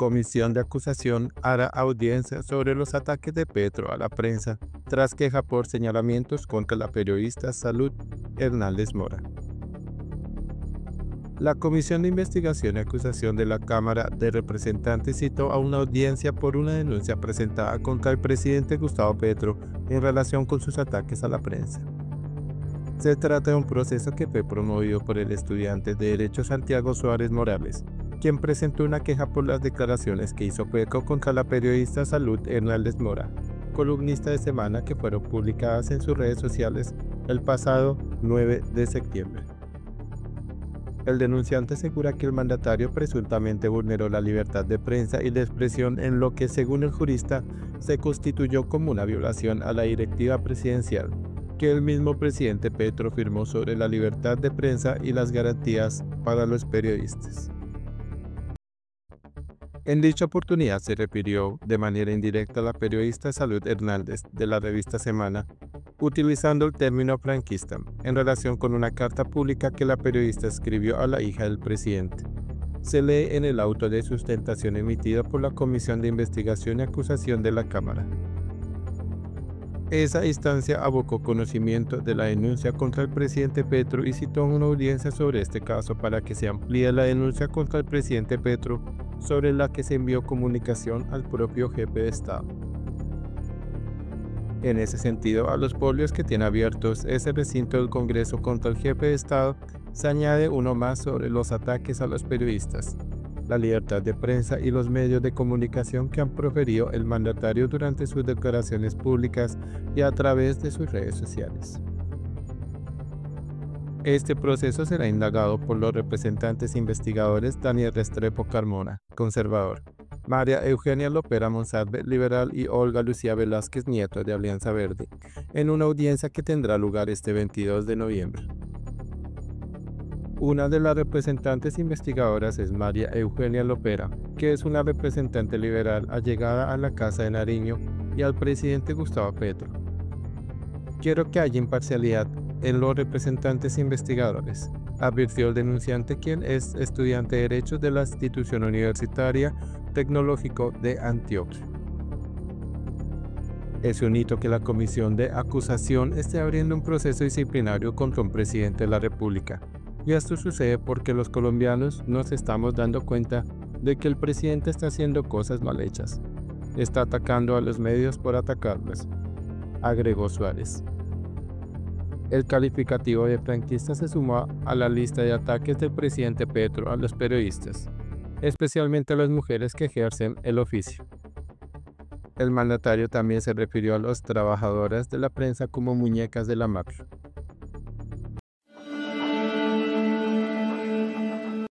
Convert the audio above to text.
comisión de acusación hará audiencia sobre los ataques de Petro a la prensa tras queja por señalamientos contra la periodista Salud Hernández Mora. La Comisión de Investigación y Acusación de la Cámara de Representantes citó a una audiencia por una denuncia presentada contra el presidente Gustavo Petro en relación con sus ataques a la prensa. Se trata de un proceso que fue promovido por el estudiante de Derecho Santiago Suárez Morales, quien presentó una queja por las declaraciones que hizo Petro contra la periodista Salud Hernández Mora, columnista de semana que fueron publicadas en sus redes sociales el pasado 9 de septiembre. El denunciante asegura que el mandatario presuntamente vulneró la libertad de prensa y de expresión en lo que, según el jurista, se constituyó como una violación a la directiva presidencial que el mismo presidente Petro firmó sobre la libertad de prensa y las garantías para los periodistas. En dicha oportunidad se refirió de manera indirecta a la periodista Salud Hernández de la revista Semana, utilizando el término franquista en relación con una carta pública que la periodista escribió a la hija del presidente. Se lee en el auto de sustentación emitido por la Comisión de Investigación y Acusación de la Cámara. Esa instancia abocó conocimiento de la denuncia contra el presidente Petro y citó una audiencia sobre este caso para que se amplíe la denuncia contra el presidente Petro sobre la que se envió comunicación al propio jefe de Estado. En ese sentido, a los polios que tiene abiertos ese recinto del Congreso contra el jefe de Estado, se añade uno más sobre los ataques a los periodistas, la libertad de prensa y los medios de comunicación que han proferido el mandatario durante sus declaraciones públicas y a través de sus redes sociales. Este proceso será indagado por los representantes investigadores Daniel Restrepo Carmona, conservador, María Eugenia Lopera Monsalve, liberal, y Olga Lucía Velázquez Nieto, de Alianza Verde, en una audiencia que tendrá lugar este 22 de noviembre. Una de las representantes investigadoras es María Eugenia Lopera, que es una representante liberal allegada a la Casa de Nariño y al presidente Gustavo Petro. Quiero que haya imparcialidad en los representantes investigadores, advirtió el denunciante quien es estudiante de Derecho de la institución universitaria tecnológico de Antioquia. Es un hito que la comisión de acusación esté abriendo un proceso disciplinario contra un presidente de la República, y esto sucede porque los colombianos nos estamos dando cuenta de que el presidente está haciendo cosas mal hechas. Está atacando a los medios por atacarlos, agregó Suárez. El calificativo de franquista se sumó a la lista de ataques del presidente Petro a los periodistas, especialmente a las mujeres que ejercen el oficio. El mandatario también se refirió a las trabajadoras de la prensa como muñecas de la mafia.